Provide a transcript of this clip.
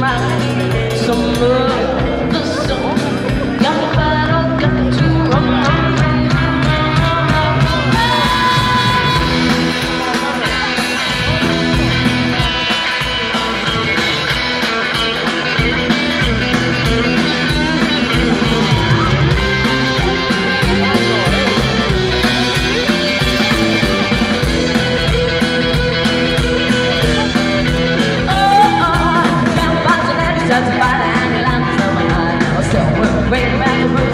mind. So we're way back.